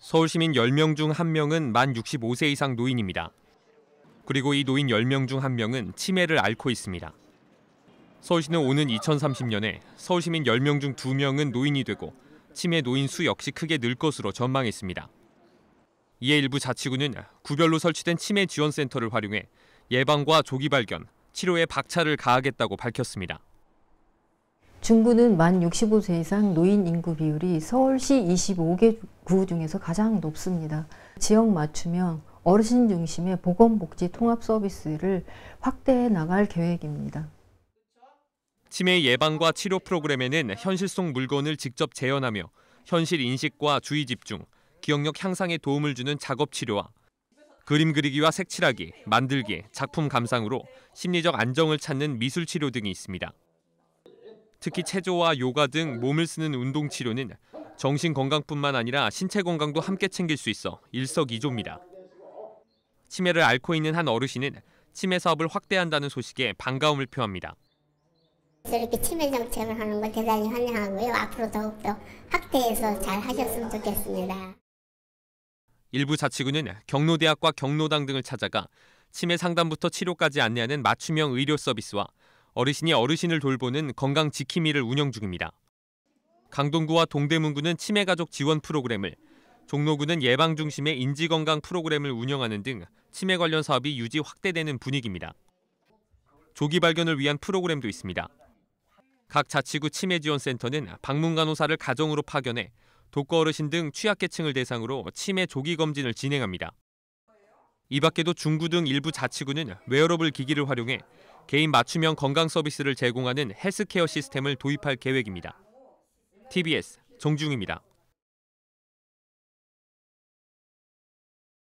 서울시민 10명 중 1명은 만 65세 이상 노인입니다. 그리고 이 노인 10명 중 1명은 치매를 앓고 있습니다. 서울시는 오는 2030년에 서울시민 10명 중 2명은 노인이 되고 치매 노인 수 역시 크게 늘 것으로 전망했습니다. 이에 일부 자치구는 구별로 설치된 치매 지원센터를 활용해 예방과 조기 발견, 치료에 박차를 가하겠다고 밝혔습니다. 중구는 만 65세 이상 노인 인구 비율이 서울시 25개 구 중에서 가장 높습니다. 지역 맞춤형 어르신 중심의 보건복지 통합 서비스를 확대해 나갈 계획입니다. 치매 예방과 치료 프로그램에는 현실 속 물건을 직접 재현하며 현실 인식과 주의 집중, 기억력 향상에 도움을 주는 작업 치료와 그림 그리기와 색칠하기, 만들기, 작품 감상으로 심리적 안정을 찾는 미술 치료 등이 있습니다. 특히 체조와 요가 등 몸을 쓰는 운동 치료는 정신 건강뿐만 아니라 신체 건강도 함께 챙길 수 있어 일석이조입니다. 치매를 앓고 있는 한 어르신은 치매 사업을 확대한다는 소식에 반가움을 표합니다. 이렇게 치매 정책을 하는 거 대단히 환영하고요. 앞으로 더욱더 확대해서 잘 하셨으면 좋겠습니다. 일부 자치구는 경로대학과 경로당 등을 찾아가 치매 상담부터 치료까지 안내하는 맞춤형 의료 서비스와 어르신이 어르신을 돌보는 건강 지킴이를 운영 중입니다. 강동구와 동대문구는 치매 가족 지원 프로그램을, 종로구는 예방 중심의 인지 건강 프로그램을 운영하는 등 치매 관련 사업이 유지 확대되는 분위기입니다. 조기 발견을 위한 프로그램도 있습니다. 각 자치구 치매 지원 센터는 방문 간호사를 가정으로 파견해 독거 어르신 등 취약계층을 대상으로 치매 조기 검진을 진행합니다. 이 밖에도 중구 등 일부 자치구는 웨어러블 기기를 활용해 개인 맞춤형 건강 서비스를 제공하는 헬스케어 시스템을 도입할 계획입니다. TBS 정중입니다.